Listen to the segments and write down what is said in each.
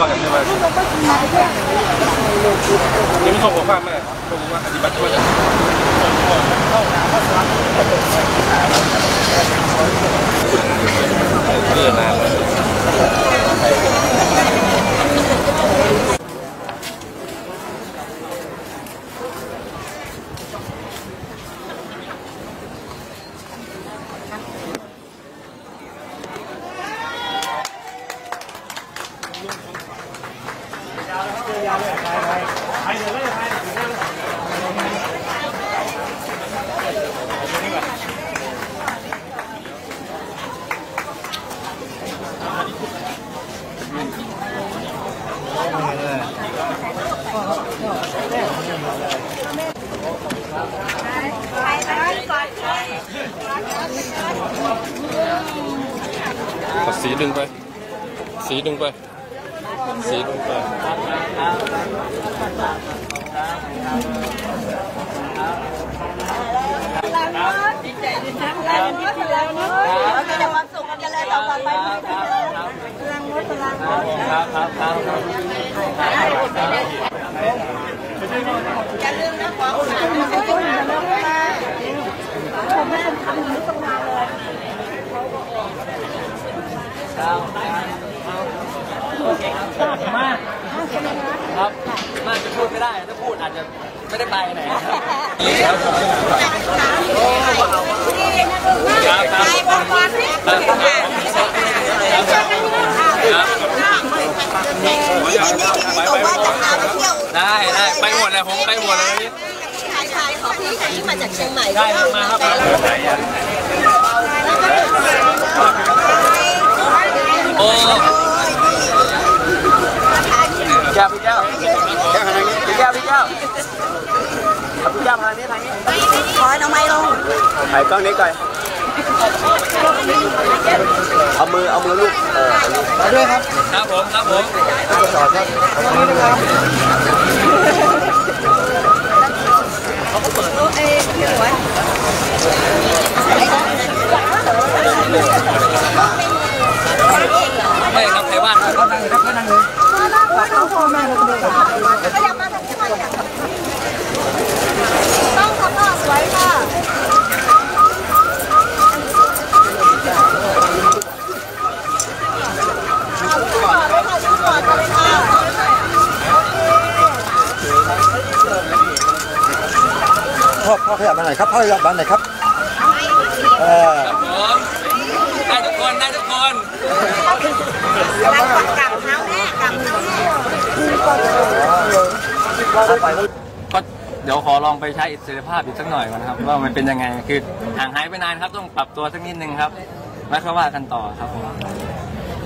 ว่ากันใช่ไหมนี่ไม่ชมของข้ามแม่ชมว่าอธิบัติช่วยกันเดึงไป สีดึงไป สีดึงไปดีใจดีนะพลังงดพลังงดเราจะได้ความสุกันกันเลยต่อไปพลังงดพลังงดครับครับครับอย่าลืมนะของขวัญมาให้คุณอย่าลืมนะผมไม่ต้องทำนี้ต้องมาเลย ครับมากครับมากจะพูดไม่ได้ ถ้าพูดอาจจะไม่ได้ไปไหนครับได้ได้ไปหมดเลยผมไปหมดเลยชายชายขอพี่ที่มาจากเชียงใหม่ได้มาครับโอ้พี่แก้วพี่แก้วแก้วทางนี้พี่แก้วพี่แก้วเอาพี่แก้วมาทางนี้ทางนี้ขอเอาไม้ลงถ่ายกล้องนี้ก่อนเอามือเอามือลูกเออมาด้วยครับ ครับผมครับผมเอ้พี่หวย ไม่ครับใครว่างก็นั่งครับก็นั่งเลย เขาพ่อแม่เราเลยก็ยังมาทำยังไงอะต้องทำหน้าสวยค่ะ พ่อพ่อขยับมาหน่อยครับพ่อขยับมาหน่อยครับเออครับผมได้ทุกคนได้ทุกคนรักกับกับเท้าแน่กับเท้าแน่ก็เดี๋ยวขอลองไปใช้อิสรภาพอีกสักหน่อยก่อนนะครับ ว่ามันเป็นยังไงคือห่างหายไปนานครับต้องปรับตัวสักนิดนึงครับแล้วก็ว่ากันต่อครับผม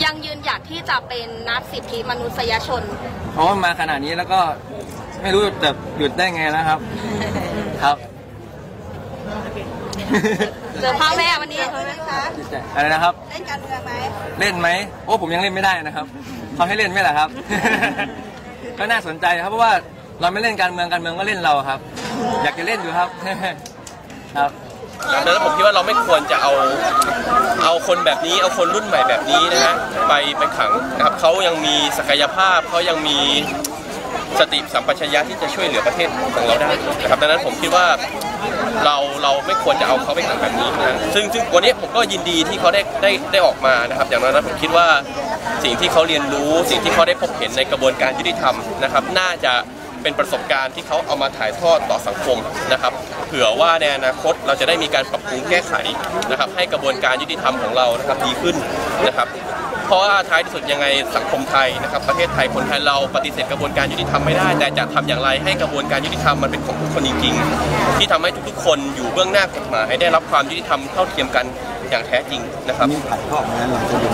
ยังยืนหยัดที่จะเป็นนักสิทธิมนุษยชนเพราะว่ามาขนาดนี้แล้วก็ไม่รู้จะหยุดได้ไงนะครับ ครับเจอพ่อแม่วันนี้นะคะอะไรนะครับ เล่นการเมืองไหมเล่นไหมโอ้ผมยังเล่นไม่ได้นะครับเขาให้เล่นไหมล่ะครับ ก็น่าสนใจครับเพราะว่าเราไม่เล่นการเมืองการเมืองก็เล่นเราครับ อยากจะเล่นอยู่ครับครับดังนั้นผมคิดว่าเราไม่ควรจะเอาเอาคนแบบนี้ เอาคนรุ่นใหม่แบบนี้นะฮะไปไปขังนะครับเขายังมีศักยภาพเขายังมี สติสัมปชัญญะที่จะช่วยเหลือประเทศของเราได้นะครับดังนั้นผมคิดว่าเราเราไม่ควรจะเอาเขาไปขังแบบนี้นะซึ่งซึ่งวันนี้ผมก็ยินดีที่เขาได้ได้ได้ออกมานะครับ อย่างนั้นผมคิดว่าสิ่งที่เขาเรียนรู้ สิ่งที่เขาได้พบเห็นในกระบวนการยุติธรรมนะครับ น่าจะเป็นประสบการณ์ที่เขาเอามาถ่ายทอดต่อสังคมนะครับ เผื่อว่าในอนาคตเราจะได้มีการปรับปรุงแก้ไขนะครับ ให้กระบวนการยุติธรรมของเรานะครับดีขึ้นนะครับ เพราะว่าท้ายที่สุดยังไงสังคมไทยนะครับประเทศไทยคนไทยเราปฏิเสธกระบวนการยุติธรรมไม่ได้ แต่จะทำอย่างไรให้กระบวนการยุติธรรมมันเป็นของทุกคนจริงๆ ที่ทำให้ทุกๆ คนอยู่เบื้องหน้ากฎหมายได้รับความยุติธรรมเท่าเทียมกันอย่างแท้จริงนะครับนี่ถ่ายทอดนะเราจะดู